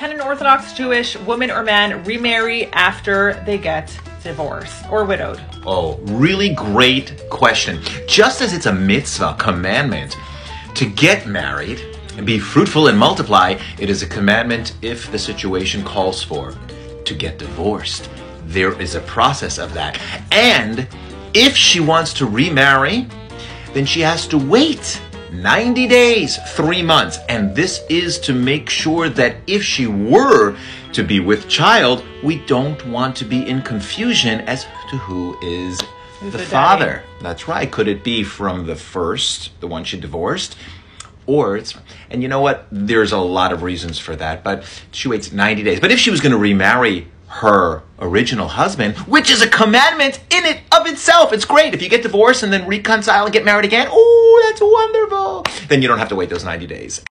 Can an Orthodox Jewish woman or man remarry after they get divorced or widowed? Oh, really great question. Just as it's a mitzvah, commandment, to get married and be fruitful and multiply, it is a commandment if the situation calls for to get divorced. There is a process of that. And if she wants to remarry, then she has to wait 90 days, three months. And this is to make sure that if she were to be with child, we don't want to be in confusion as to who is the, the daddy? father. That's right. Could it be from the first, the one she divorced? Or it's, and you know what? There's a lot of reasons for that, but she waits 90 days. But if she was going to remarry her original husband, which is a commandment in it of itself, it's great. If you get divorced and then reconcile and get married again, oh, that's wonderful. Then you don't have to wait those 90 days.